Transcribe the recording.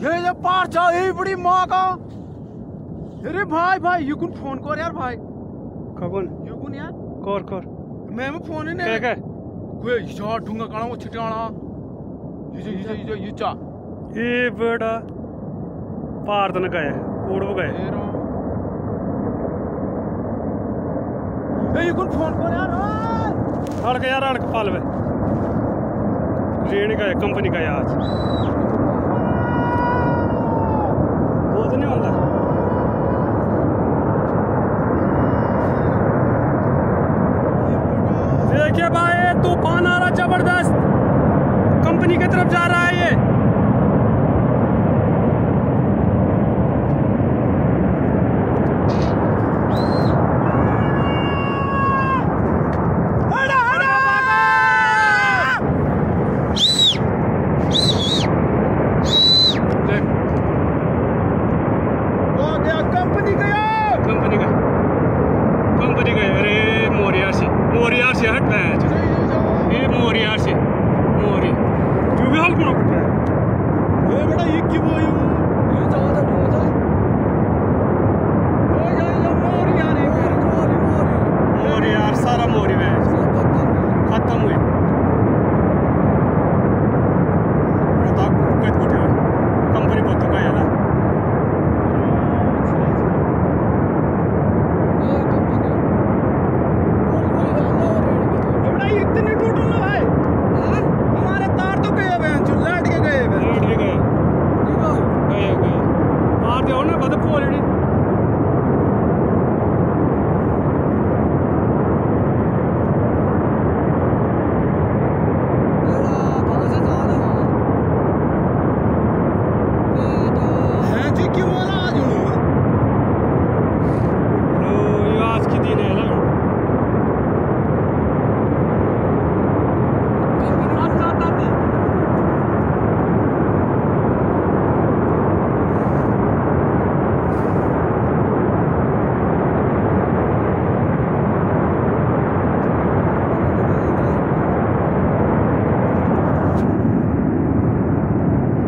ये ये पार जा ये बड़ी माँ का। अरे भाई भाई ये कौन फ़ोन कर यार भाई। कौन? ये कौन यार। कर कर। मैं मैं फ़ोन ही नहीं क्या कोई या ढूँगा काना वो छिटाना। ये जो ये जो ये जो ये चा। ये बेड़ा पार तन गए कोड़ वो गए। ये कौन फ़ोन कर यार ओए! अड़क यार अड़क पाल वे रेण का है कंपनी का आज वो तो नहीं होता देखिए भाई तूफ़ान आ रहा ज़बरदस्त कंपनी की तरफ़ जा रहा है ये। algo Leone, vado a polvere.